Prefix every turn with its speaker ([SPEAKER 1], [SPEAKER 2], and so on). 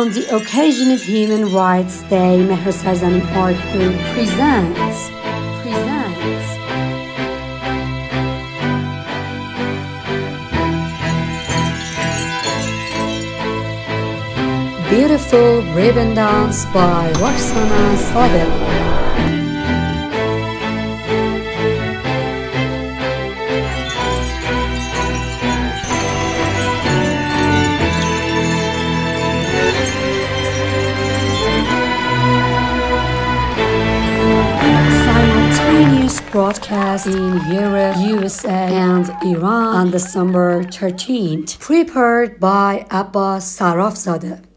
[SPEAKER 1] On the occasion of Human Rights Day, Mehr Sarzamin Art Group presents presents Beautiful ribbon dance by Roxana Sadeqi. Broadcast in Europe, USA, and Iran on December 13th, prepared by Abbas Sarafzadeh.